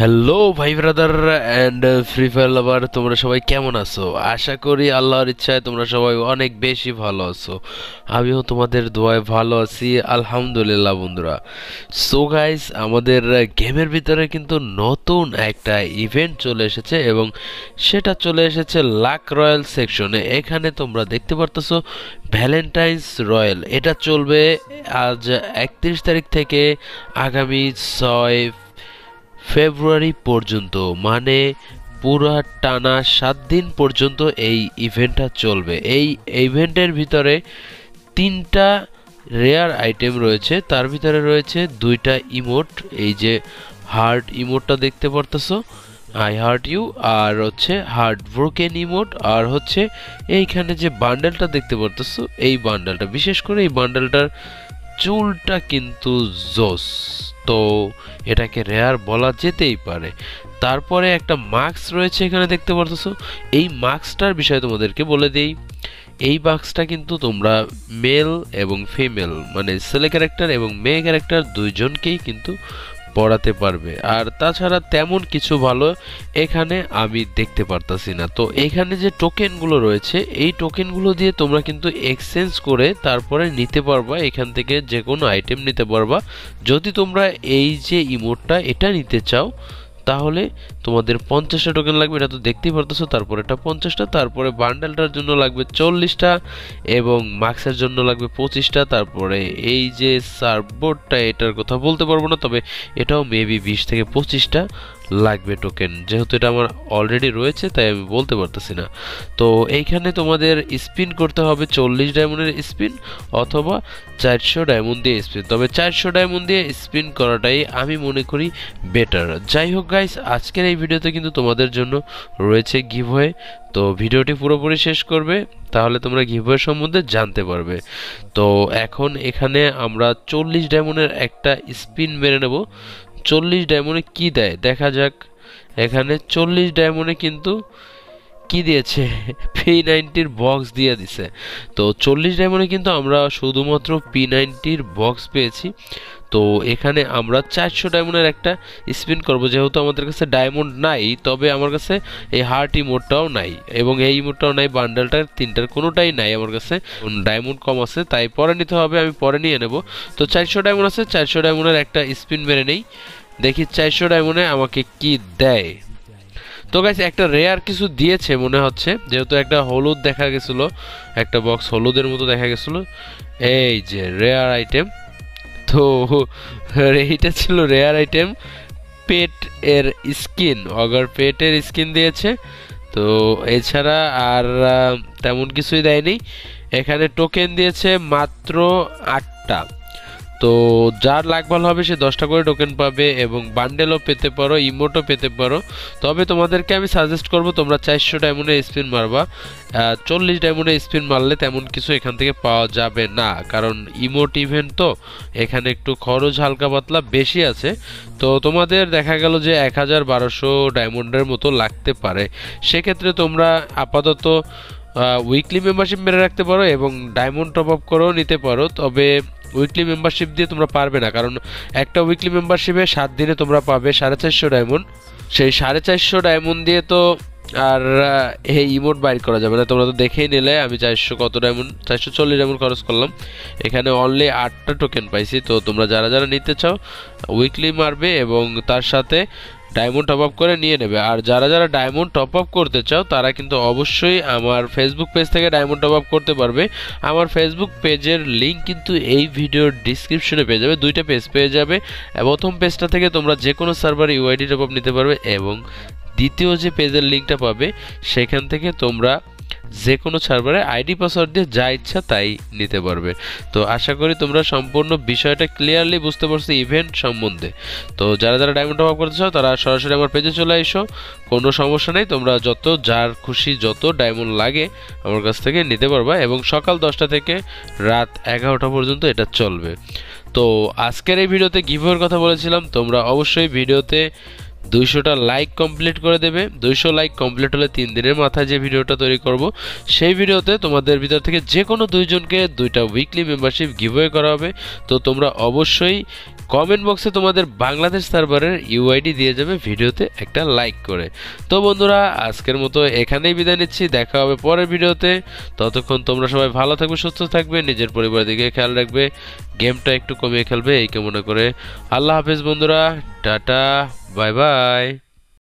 Hello ভাই brother and Free Fire lover তোমরা সবাই কেমন আছো? আশা করি আল্লাহর ইচ্ছায় তোমরা সবাই অনেক বেশি ভালো আছো। আমিও তোমাদের দোয়ায় ভালো আছি, আলহামদুলিল্লাহ বন্ধুরা। সো গাইস আমাদের গেমের ভিতরে কিন্তু নতুন একটা ইভেন্ট চলে এসেছে এবং সেটা চলে এসেছে লাক রয়্যাল সেকশনে এখানে তোমরা দেখতে পারতেছো ভ্যালেন্টাইন্স রয়্যাল এটা চলবে আজ একত্রিশ তারিখ থেকে আগামী ছয় ফেব্রুয়ারি পর্যন্ত মানে পুরা টানা সাত দিন পর্যন্ত এই ইভেন্টটা চলবে। এই ইভেন্টের ভিতরে তিনটা রেয়ার আইটেম রয়েছে। তার ভিতরে রয়েছে দুইটা ইমোট এই যে হার্ট ইমোটটা দেখতে পারতেছো আই হার্ট ইউ আর হচ্ছে হার্ট ব্রোকেন ইমোট আর হচ্ছে এইখানে যে বান্ডেলটা দেখতে পারতেছো, এই বান্ডেলটা বিশেষ করে এই বান্ডেলটার চুলটা কিন্তু জোস। তো এটাকে রেয়ার বলা যেতেই পারে। তারপরে একটা মাস্ক রয়েছে এখানে দেখতে পারতেছো। এই মাস্কটার বিষয়ে তোমাদেরকে বলে দিই। এই বাক্সটা কিন্তু তোমরা মেল এবং ফিমেল মানে ছেলে ক্যারেক্টার এবং মেয়ে ক্যারেক্টার দুইজনকেই কিন্তু পড়াতে পারবে। আর তাছাড়া তেমন কিছু ভালো এখানে আমি দেখতে পারতাছি না। তো এখানে যে টোকেনগুলো রয়েছে, এই টোকেনগুলো দিয়ে তোমরা কিন্তু এক্সচেঞ্জ করে তারপরে নিতে পারবা, এখান থেকে যে কোনো আইটেম নিতে পারবা। যদি তোমরা এই যে ইমোটটা এটা নিতে চাও তাহলে তোমাদের পঞ্চাশটা টোকেন লাগবে, এটা তো দেখতেই পারতেছো, তারপরে এটা পঞ্চাশটা, তারপরে বান্ডেলটার জন্য লাগবে চল্লিশটা এবং মাস্কের জন্য লাগবে পঁচিশটা, তারপরে এই যে সার্ভবোর্ডটা এটার কথা বলতে পারব না, তবে এটাও মেবি বিশ থেকে পঁচিশটা। লাগবে টোকেন যেহেতু এটা আমার অলরেডি রয়েছে, তাই আমি বলতে পারতেছি না। তো এইখানে তোমাদের স্পিন করতে হবে চল্লিশ ডায়মন্ডের স্পিন অথবা চারশো ডায়মন্ড দিয়ে স্পিন তবে চারশো ডায়মন্ড দিয়ে স্পিন করাটাই আমি মনে করি বেটার যাই হোক গাইস আজকের এই ভিডিওতে কিন্তু তোমাদের জন্য রয়েছে গিভওয়ে তো ভিডিওটি পুরোপুরি শেষ করবে, তাহলে তোমরা গিভওয়ে সম্বন্ধে জানতে পারবে। তো এখন এখানে আমরা চল্লিশ ডায়মন্ডের একটা স্পিন মেরে নেব। চল্লিশ ডায়মন্ডে কি দেয়? দেখা যাক। এখানে চল্লিশ ডায়মন্ডে কিন্তু কি দিয়েছে? পি নাইনটির বক্স দিয়ে দিছে। তো চল্লিশ ডায়মন্ডে কিন্তু আমরা শুধুমাত্র পি নাইনটির বক্স পেয়েছি। তো এখানে আমরা চারশো ডায়মন্ডের একটা স্পিন করব। যেহেতু আমাদের কাছে ডায়মন্ড নাই, তবে আমার কাছে এই হার্ট ইমোটটাও নাই এবং এই ইমোটটাও নাই বান্ডেলটার তিনটার কোনোটাই নাই আমার কাছে। ডায়মন্ড কম আছে, তাই পরে নিতে হবে, আমি পরে নিয়ে নেব। তো চারশো ডায়মন্ড আছে, চারশো ডায়মন্ডের একটা স্পিন মেরে নেই। দেখি চারশো ডায়মন্ডে আমাকে কি দেয়। তো গাইস একটা রেয়ার কিছু দিয়েছে মনে হচ্ছে, যেহেতু একটা হলুদ দেখা গেছিল, একটা বক্স হলুদের মতো দেখা গেছিল। এই যে রেয়ার আইটেম তো এইটা ছিল রেয়ার আইটেম পেট এর স্কিন অগার পেটের স্কিন দিয়েছে। তো এছাড়া আর তেমন কিছুই দেয়নি। এখানে টোকেন দিয়েছে মাত্র আটটা। তো যার লাখ ভালো হবে সে দশটা করে টোকেন পাবে এবং বান্ডেলও পেতে পারো ইমোটও পেতে পারো। তবে তোমাদেরকে আমি সাজেস্ট করব, তোমরা চারশো ডায়মন্ডে স্পিন মারবা। চল্লিশ ডায়মন্ডে স্পিন মারলে তেমন কিছু এখান থেকে পাওয়া যাবে না, কারণ ইমোট ইভেন্ট তো এখানে একটু খরচ হালকা পাতলা বেশি আছে। তো তোমাদের দেখা গেল যে এক হাজার বারোশো ডায়মন্ডের মতো লাগতে পারে। সেক্ষেত্রে তোমরা আপাতত উইকলি মেম্বারশিপ মেরে রাখতে পারো এবং ডায়মন্ড টপ আপ করেও নিতে পারো। তবে উইকলি মেম্বারশিপ দিয়ে তোমরা পারবে না। কারণ একটা উইকলি মেম্বারশিপে সাত দিনে তোমরা পাবে সাড়ে চারশো ডায়মন্ড সেই সাড়ে চারশো ডায়মন্ড দিয়ে তো আর এই ইমোট বাইর করা যাবে না। তোমরা তো দেখেই নিলে, আমি চারশো কত ডায়মন্ড চারশো চল্লিশ ডায়মন্ড খরচ করলাম। এখানে অনলি আটটা টোকেন পাইছি। তো তোমরা যারা যারা নিতে চাও উইকলি মারবে এবং তার সাথে ডায়মন্ড টপ আপ করে নিয়ে নেবে। আর যারা যারা ডায়মন্ড টপ আপ করতে চাও, তারা কিন্তু অবশ্যই আমার ফেসবুক পেজ থেকে ডায়মন্ড টপ আপ করতে পারবে। আমার ফেসবুক পেজের লিঙ্ক কিন্তু এই ভিডিওর ডিসক্রিপশনে পেয়ে যাবে। দুইটা পেজ পেয়ে যাবে। প্রথম পেজটা থেকে তোমরা যে কোনো সার্ভার ইউআইডি টপ আপ নিতে পারবে এবং দ্বিতীয় যে পেজের লিঙ্কটা পাবে, সেখান থেকে তোমরা যে কোনো সার্ভারে আইডি পাসওয়ার্ড দিয়ে যা ইচ্ছা তাই নিতে পারবে। তো আশা করি তোমরা সম্পূর্ণ বিষয়টা ক্লিয়ারলি বুঝতে পারছ ইভেন্ট সম্বন্ধে। তো যারা যারা ডায়মন্ড টপ আপ করতে চাও, তারা সরাসরি আমার পেজে চলে এসো। কোনো সমস্যা নেই, তোমরা যত যার খুশি যত ডায়মন্ড লাগে আমার কাছ থেকে নিতে পারবা এবং সকাল দশটা থেকে রাত এগারোটা পর্যন্ত এটা চলবে। তো আজকের এই ভিডিওতে গিভের কথা বলেছিলাম, তোমরা অবশ্যই ভিডিওতে দুইশোটা লাইক কমপ্লিট করে দেবে। দুইশো লাইক কমপ্লিট হলে তিন দিনের মাথায় যে ভিডিওটা তৈরি করব, সেই ভিডিওতে তোমাদের ভিতর থেকে যে কোনো দুইজনকে দুইটা উইকলি মেম্বারশিপ গিভওয়ে করা হবে। তো তোমরা অবশ্যই কমেন্ট বক্সে তোমাদের বাংলাদেশ সার্ভারের ইউআইডি দিয়ে যাবে ভিডিওতে একটা লাইক করে। তো বন্ধুরা, আজকের মতো এখানেই বিদায় নিচ্ছি। দেখা হবে পরের ভিডিওতে। ততক্ষণ তোমরা সবাই ভালো থাকবে, সুস্থ থাকবে, নিজের পরিবারের দিকে খেয়াল রাখবে গেমটা একটু কমিয়ে খেলবে, এই মনে করে। আল্লাহ হাফেজ বন্ধুরা, টাটা বাই বাই